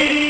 Ladies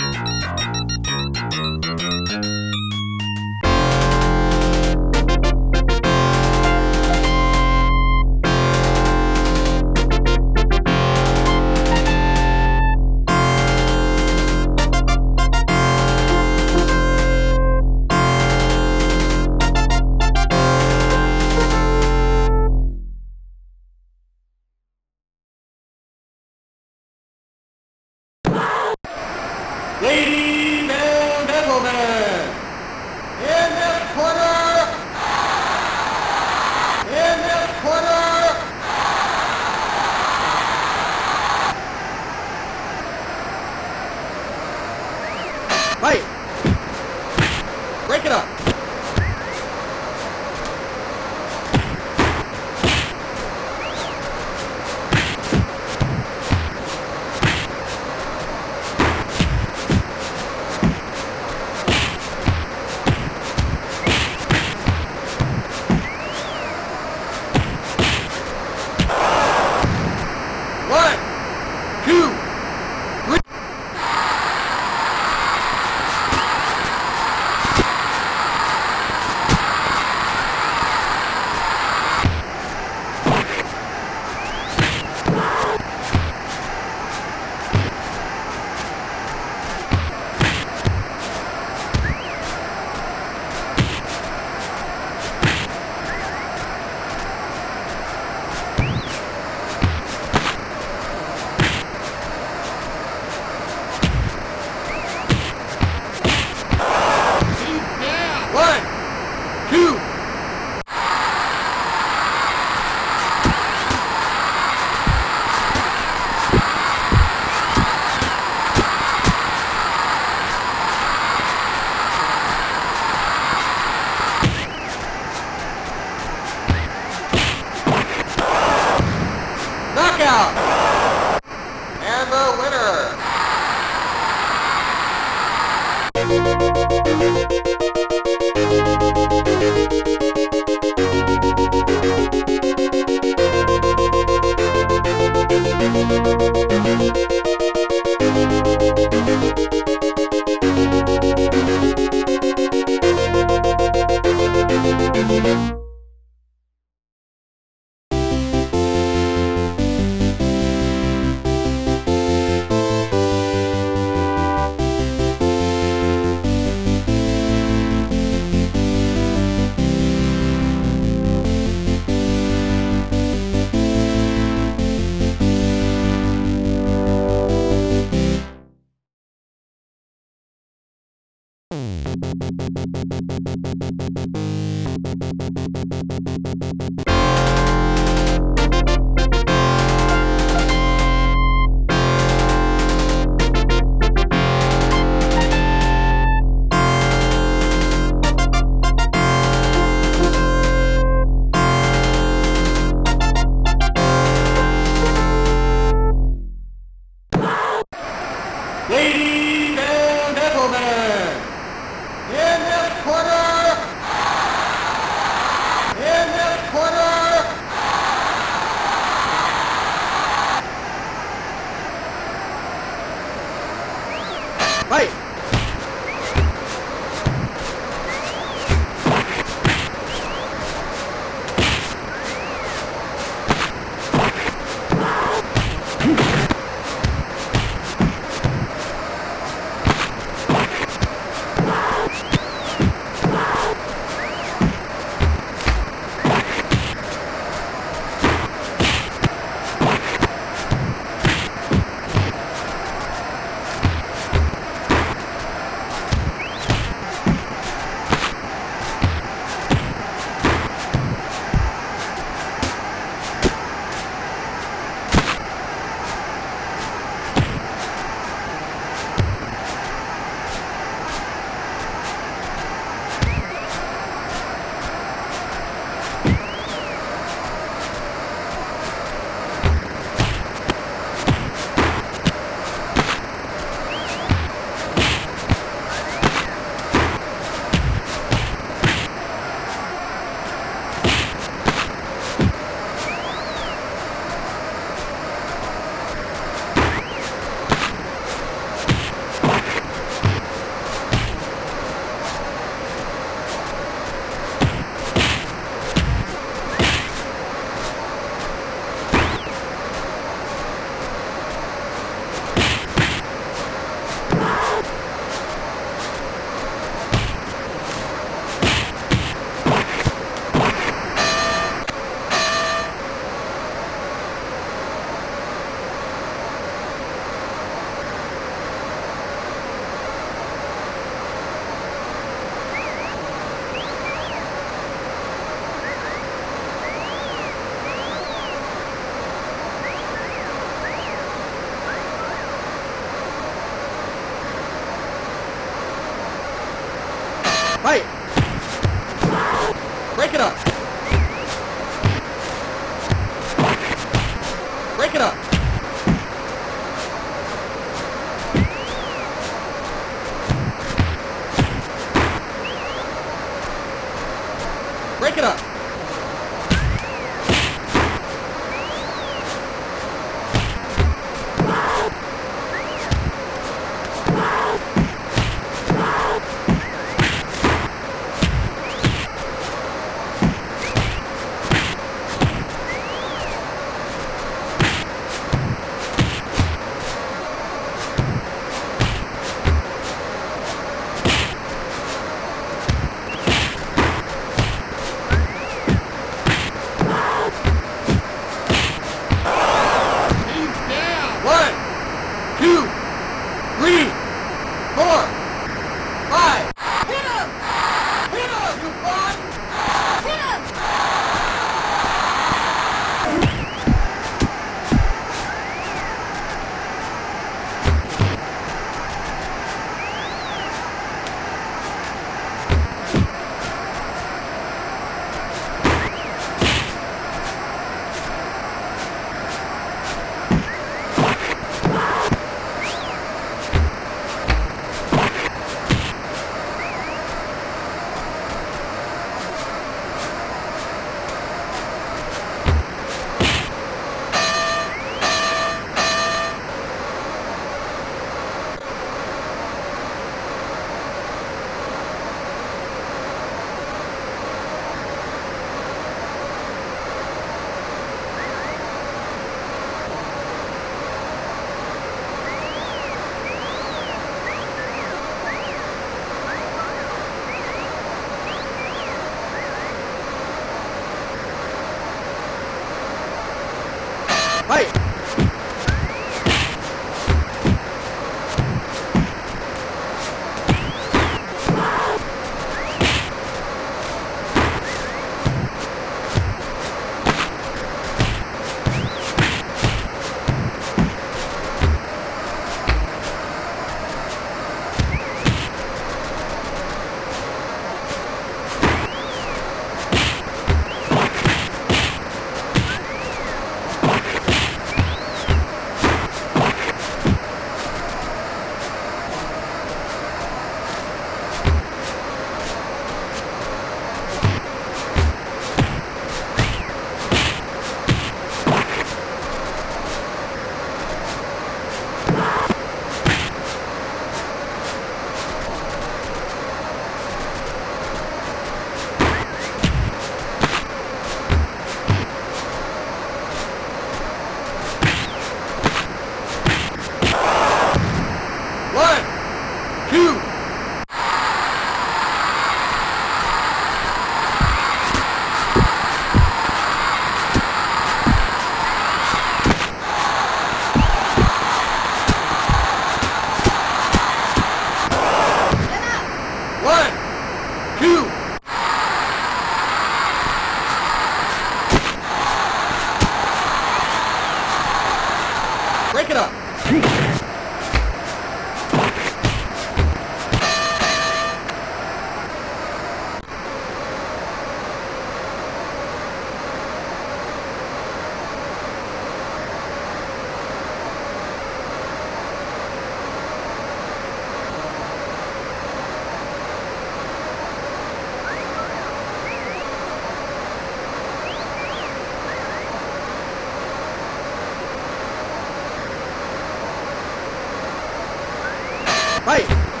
Fight!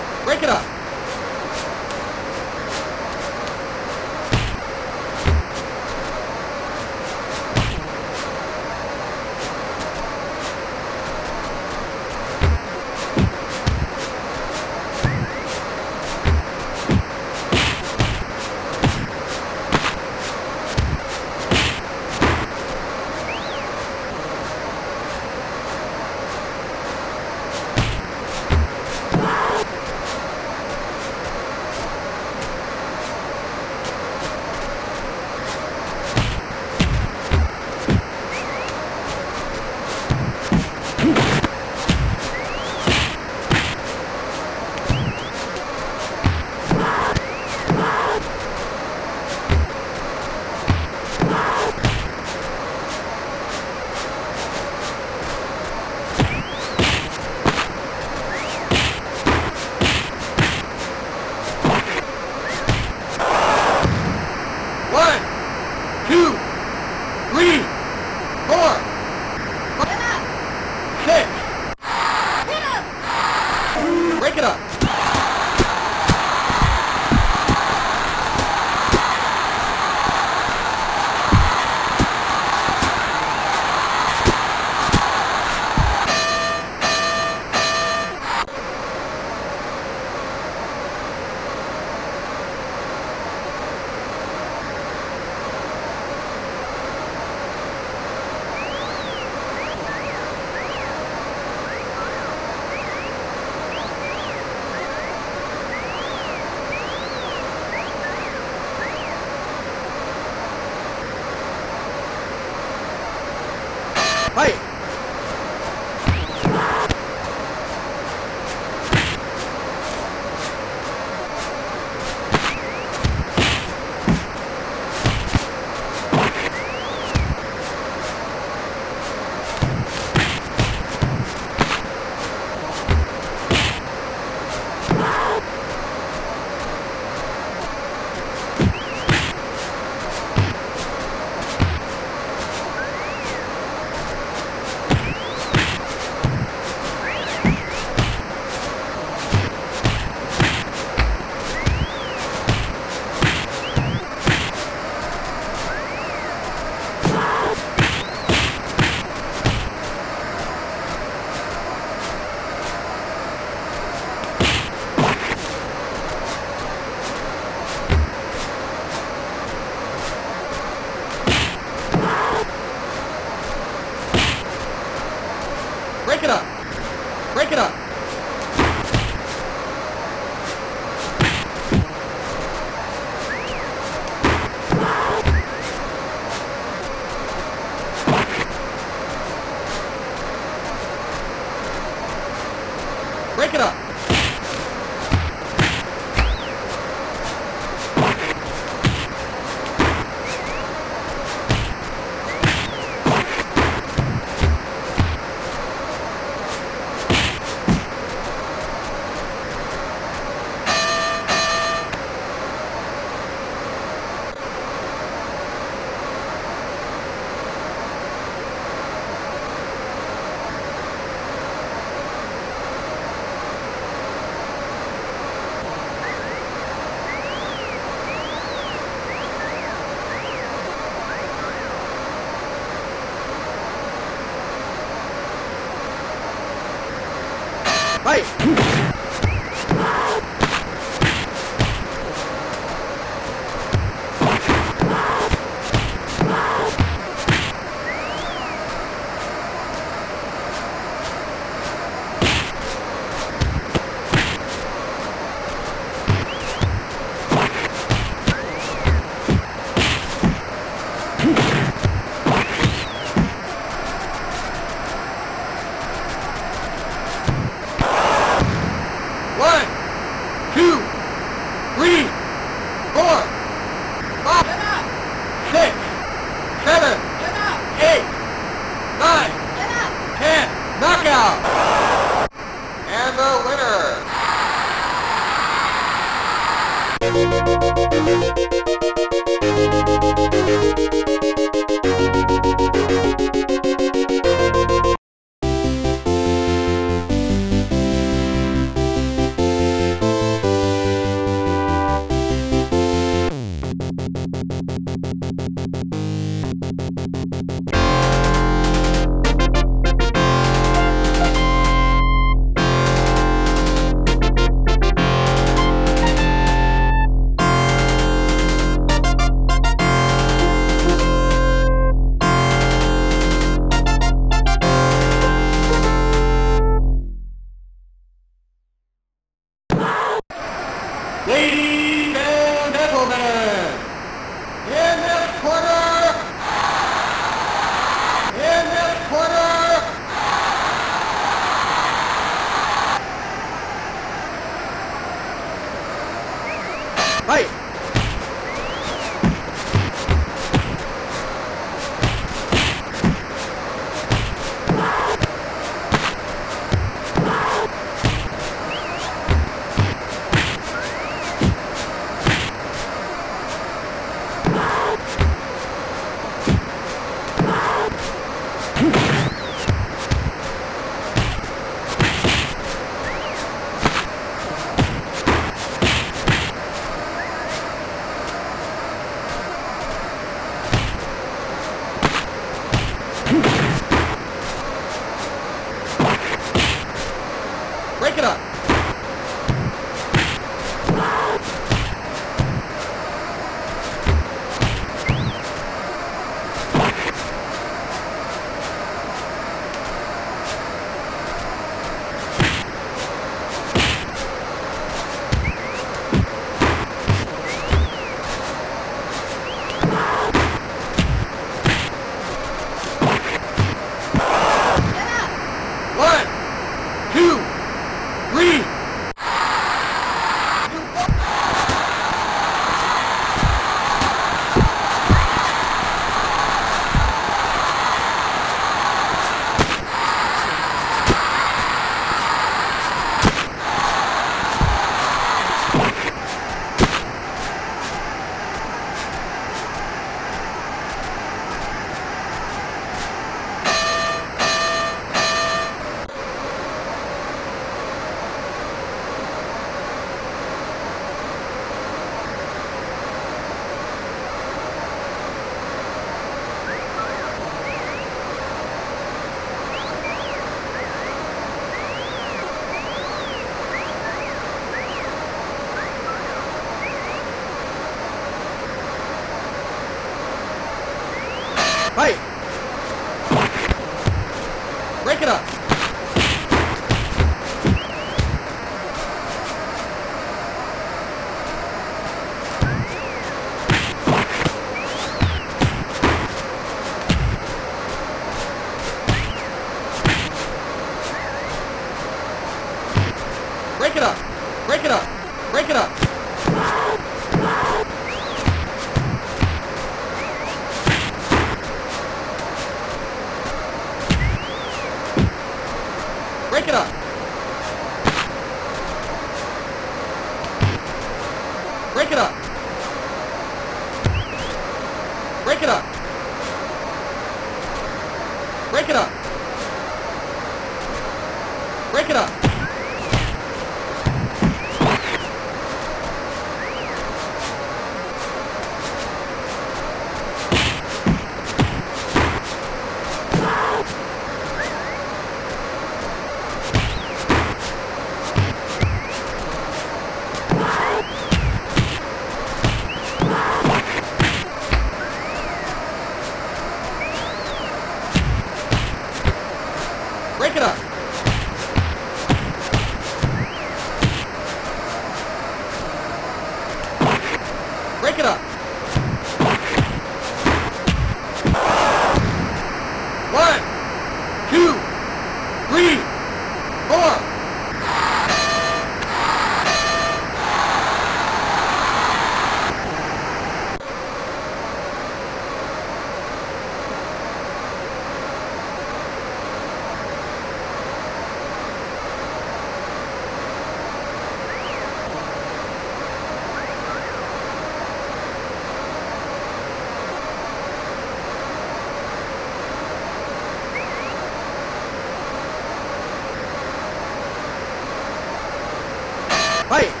は。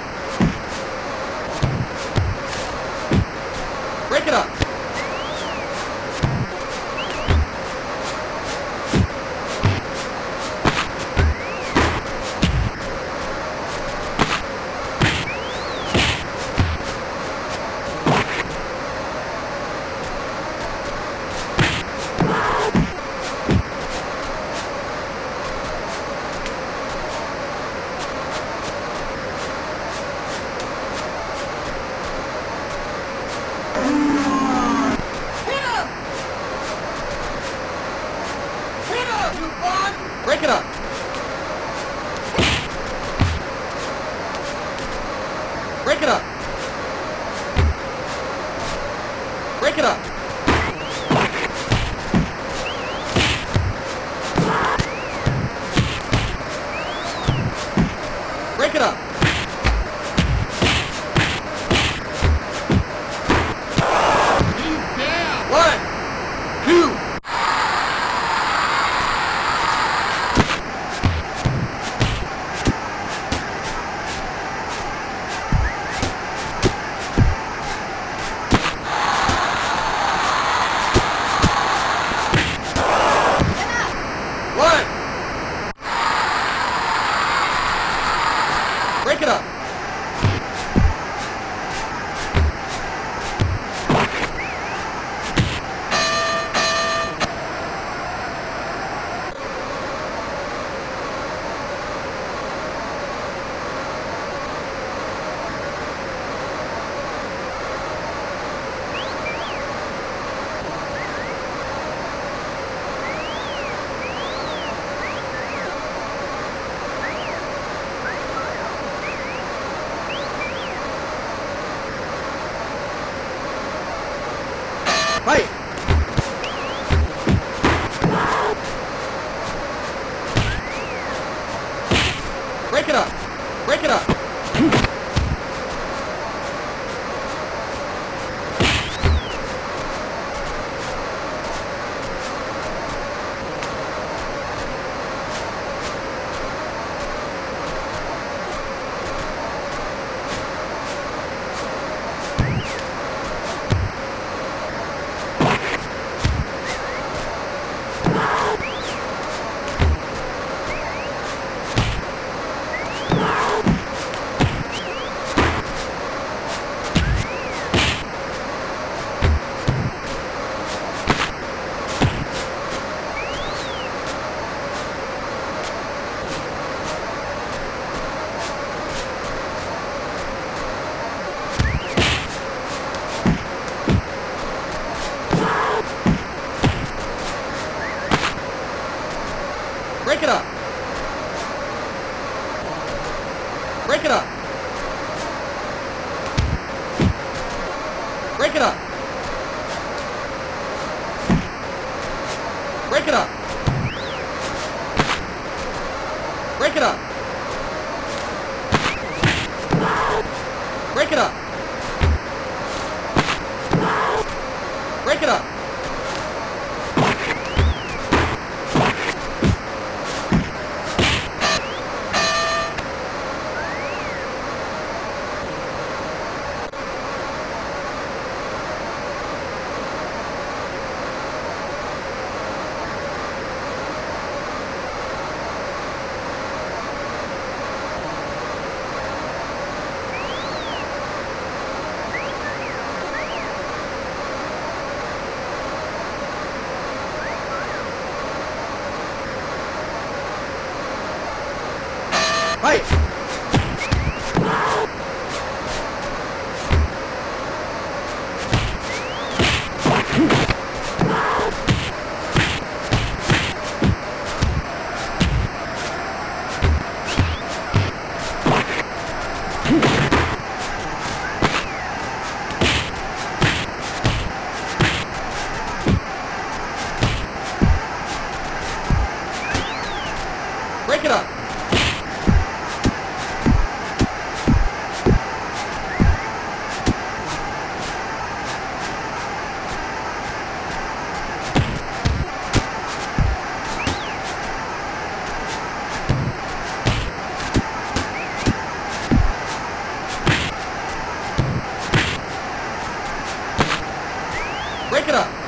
Break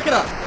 pick it up.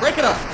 Break it up!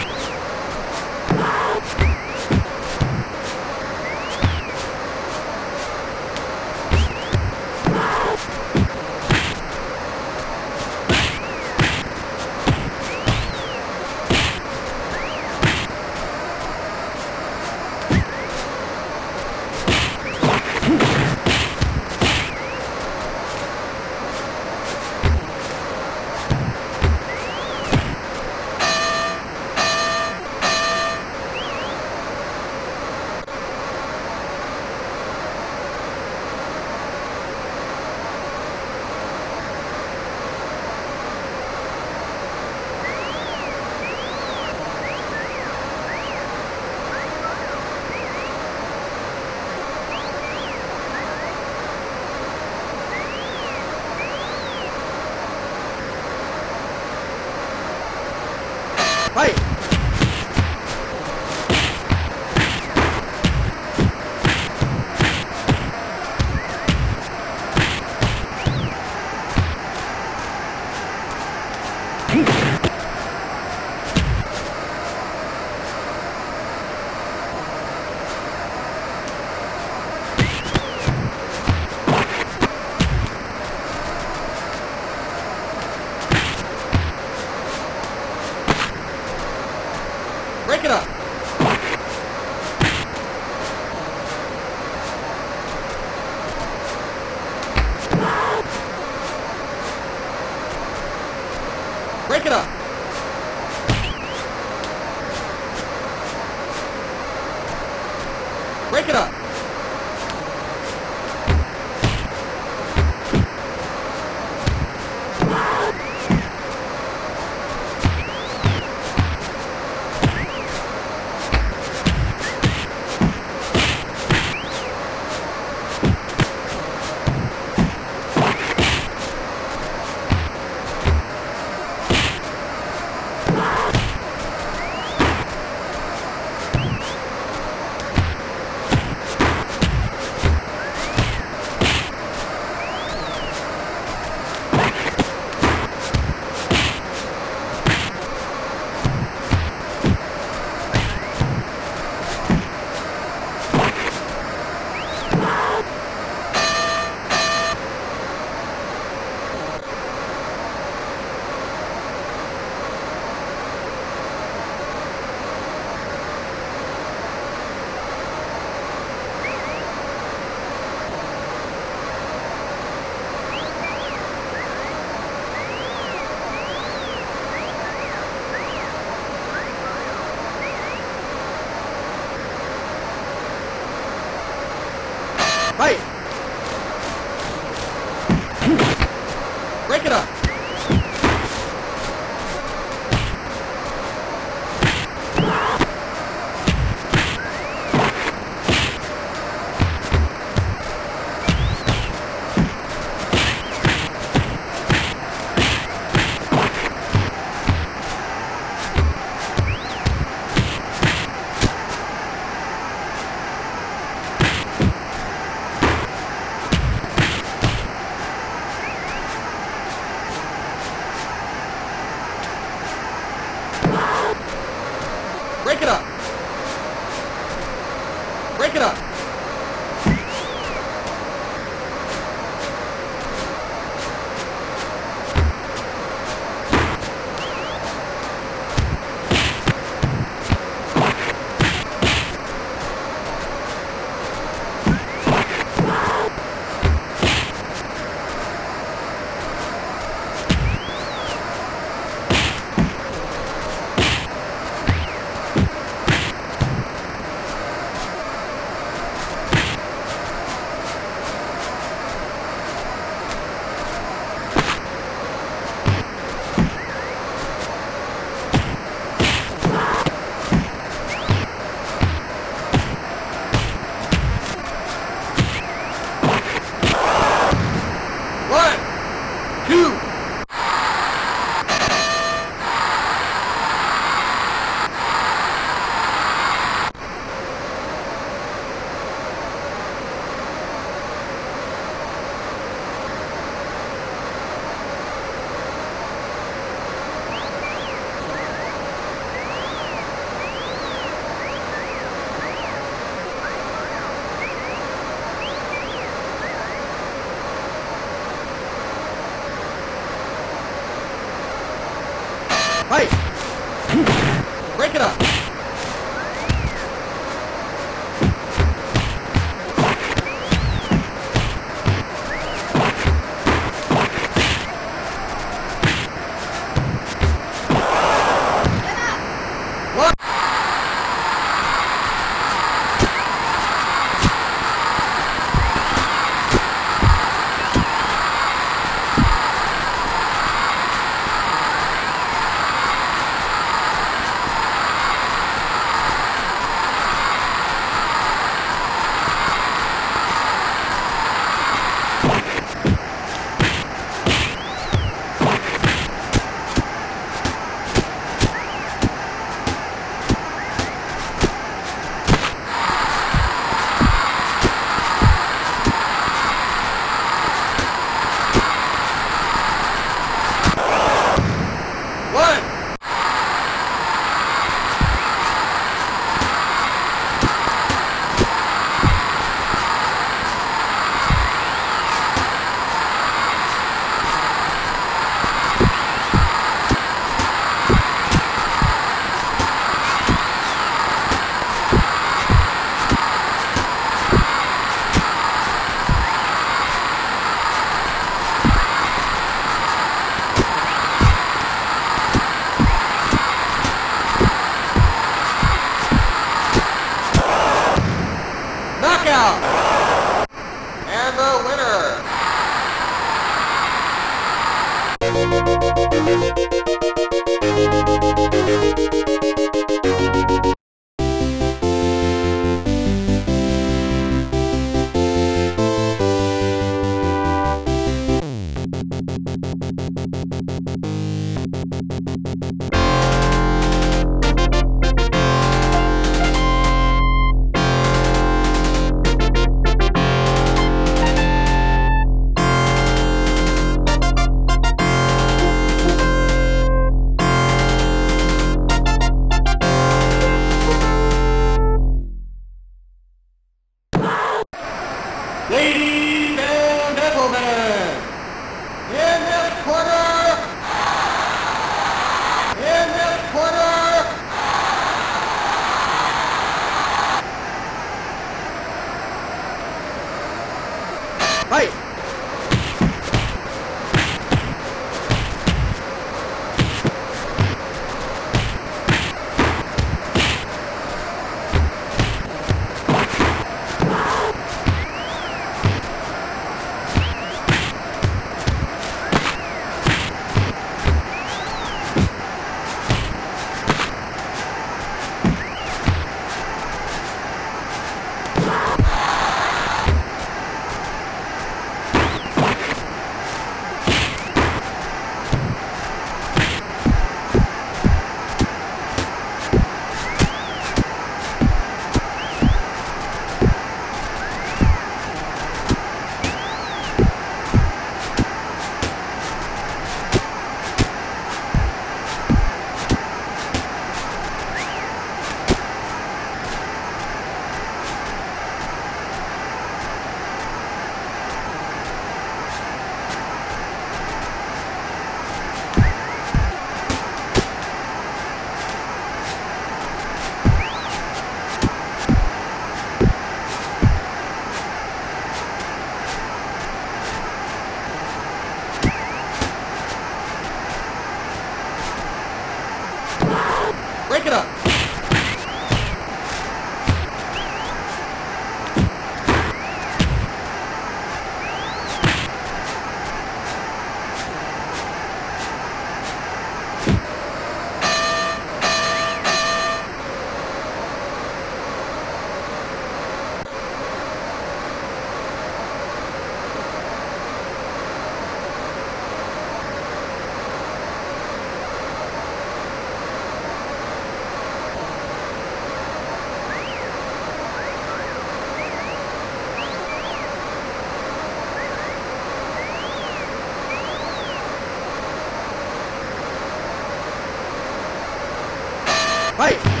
Fight!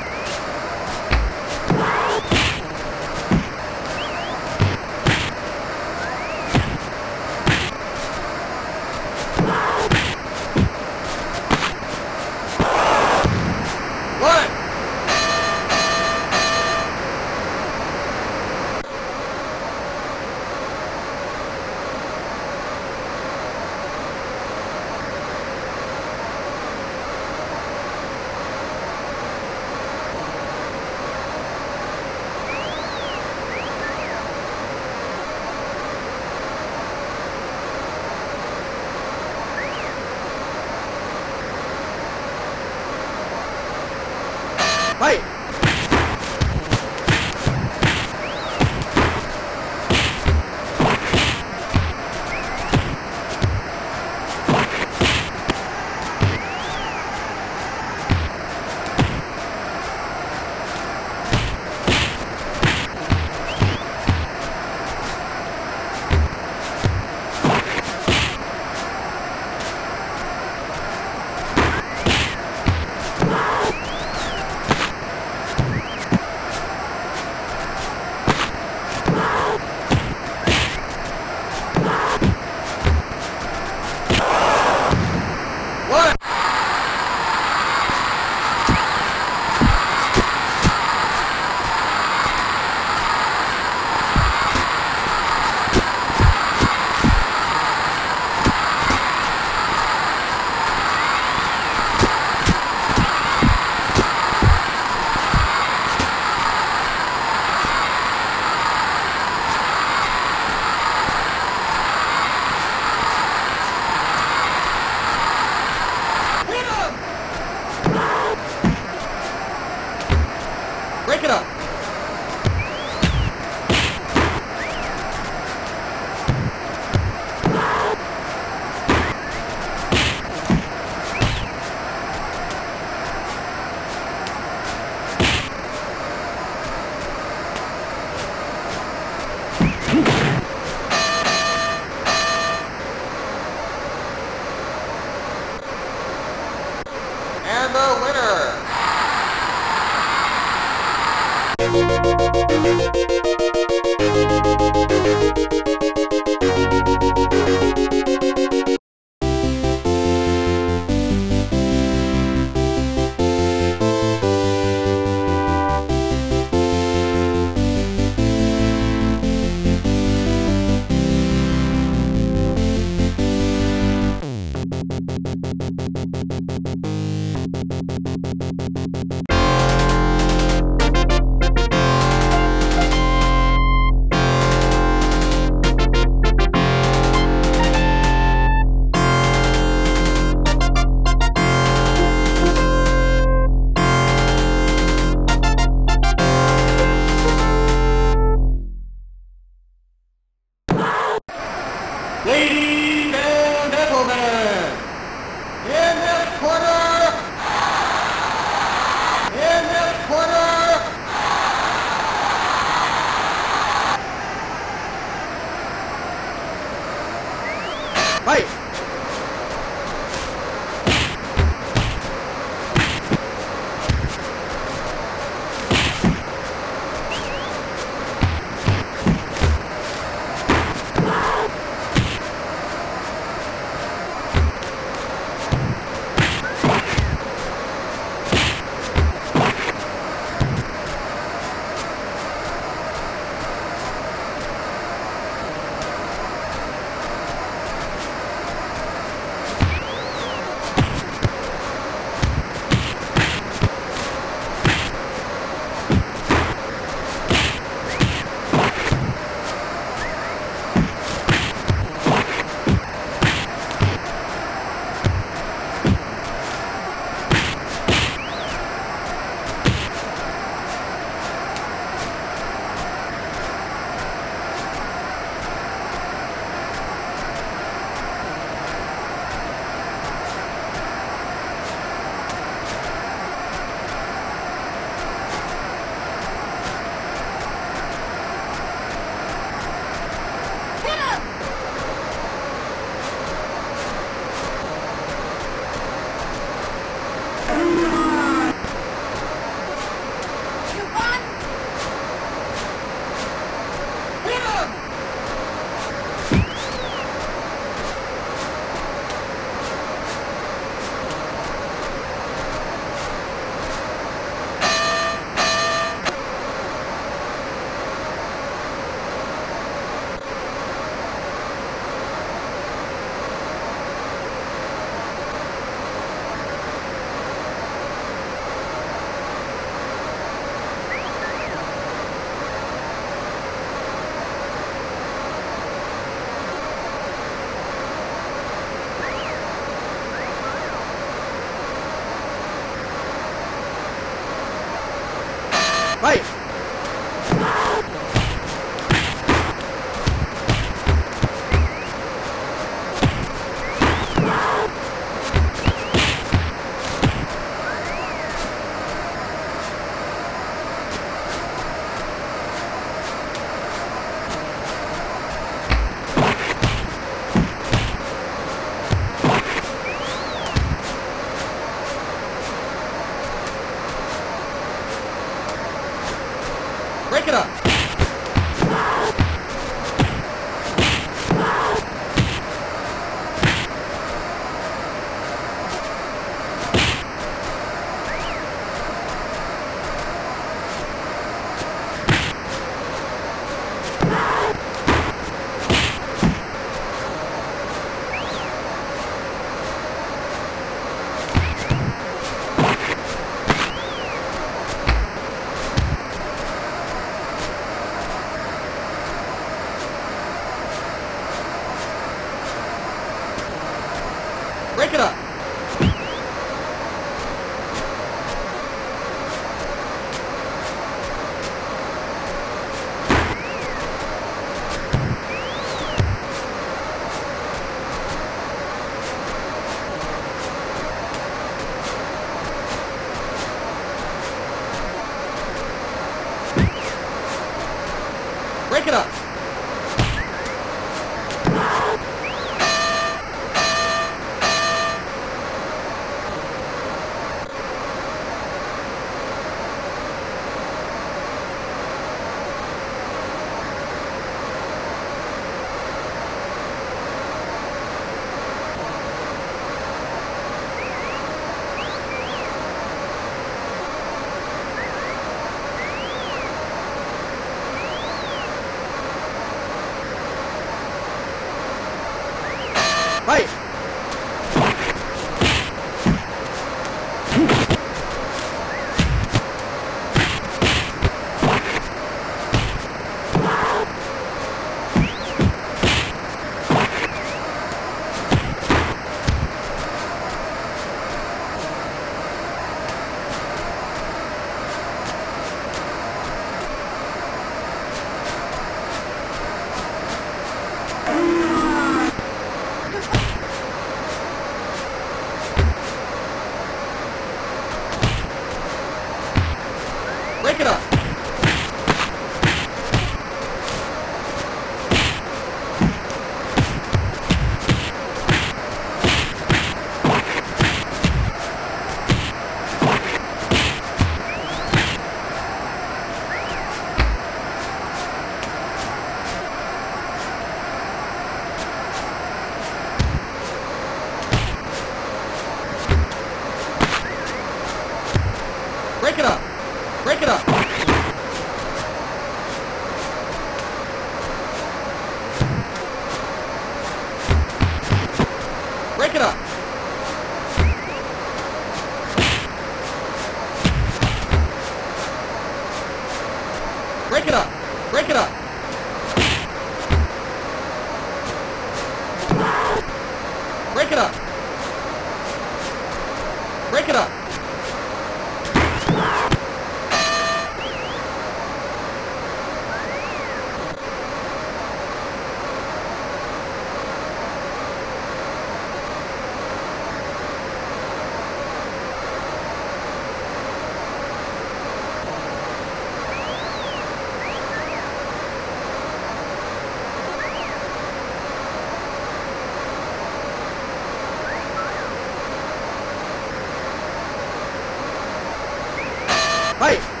は。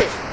は。